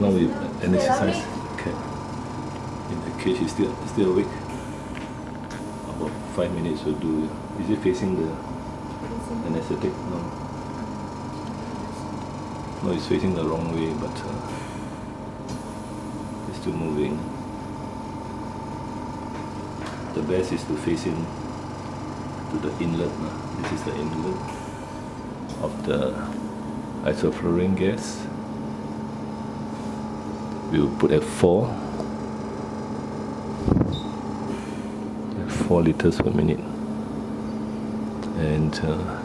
Now we anesthetize cat. In the cage, he's still, still awake. About five minutes will do. Is he facing the anesthetic? No. No, he's facing the wrong way, but uh, he's still moving. The best is to face in to the inlet. This is the inlet of the isoflurane gas. We will put at 4 4 liters per minute. And uh,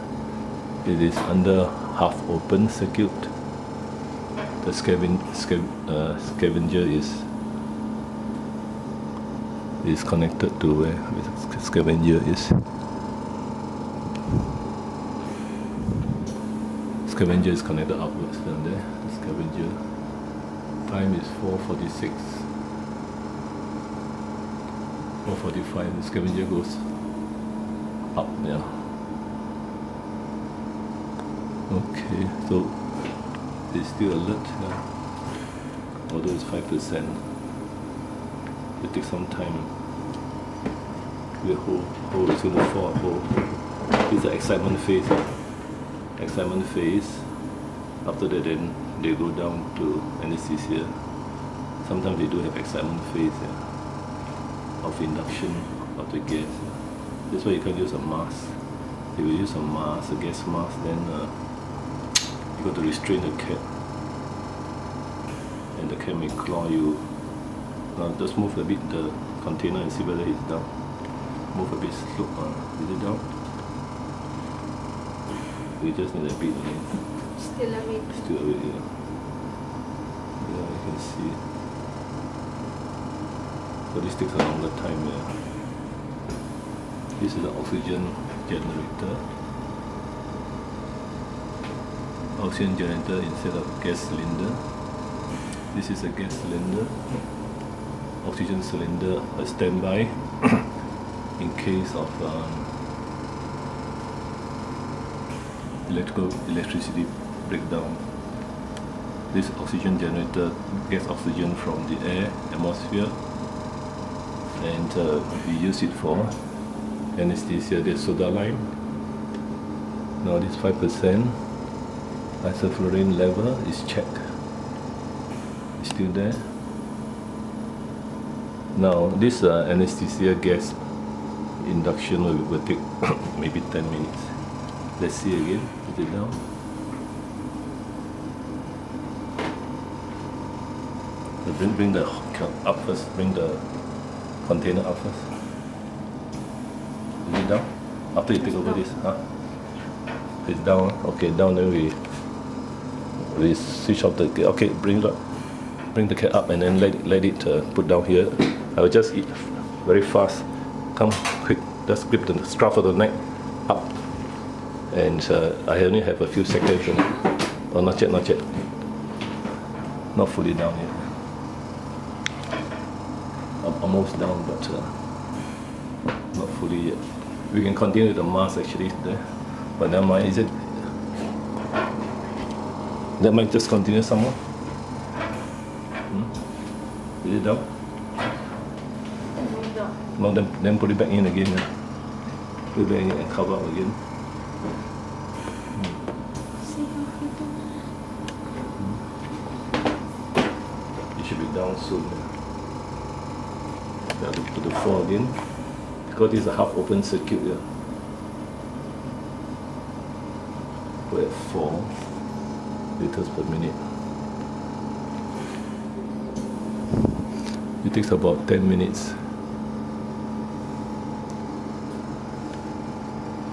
it is under half open circuit. The scaven, scav, uh, scavenger is is connected to where the scavenger is. Scavenger is connected upwards from there time is 446 445 the scavenger goes up yeah. Okay so it's still alert yeah. although it's 5% it takes some time. The whole whole is to fall whole it's the excitement phase. Excitement phase. After that then they go down to anesthesia. Sometimes they do have excitement phase yeah, of induction of the gas. Yeah. That's why you can't use a mask. If you use a mask, a gas mask, then uh, you got to restrain the cat. And the cat may claw you. Now just move a bit the container and see whether it's down. Move a bit slope. Uh, is it down? We just need a bit only. Still awake. Still yeah. Yeah, I can see. But this takes a longer time, yeah. This is the oxygen generator. Oxygen generator instead of gas cylinder. This is a gas cylinder. Oxygen cylinder, a standby in case of um, electrical electricity breakdown. This oxygen generator gets oxygen from the air atmosphere and uh, we use it for anesthesia. There's soda lime. Now this 5% isoflurane level is checked. It's still there. Now this uh, anesthesia gas induction will, will take maybe 10 minutes. Let's see again. Put it down. Bring, bring the up first. Bring the container up first. Is it down? After you take over this, huh? It's down. Okay, down. Then we we switch off the. Okay, bring the bring the cat up and then let let it uh, put down here. I will just eat very fast. Come quick. Just grip the strap of the neck up and uh, I only have a few seconds. Oh, not yet, not yet. Not fully down yet. I'm almost down, but uh, not fully yet. We can continue the mask actually there, but never mind. Is it? That might just continue some more. Hmm? Is it down? No, then, then put it back in again. Yeah. Put it back in and cover up again. It should be down soon. Yeah, to put the four again. Because this is a half open circuit yeah. Put at four liters per minute. It takes about 10 minutes.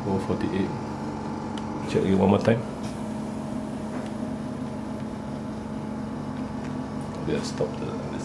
448. Check it one more time. Yeah, stop the